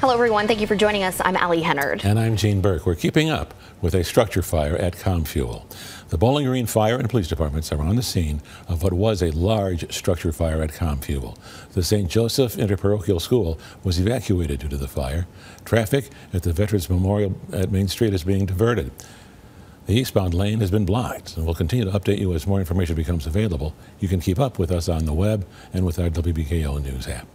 Hello, everyone. Thank you for joining us. I'm Allie Hennard. And I'm Gene Burke. We're keeping up with a structure fire at ComFuel. The Bowling Green Fire and Police Departments are on the scene of what was a large structure fire at ComFuel. The St. Joseph Interparochial School was evacuated due to the fire. Traffic at the Veterans Memorial at Main Street is being diverted. The eastbound lane has been blocked, and we'll continue to update you as more information becomes available. You can keep up with us on the web and with our WBKO News app.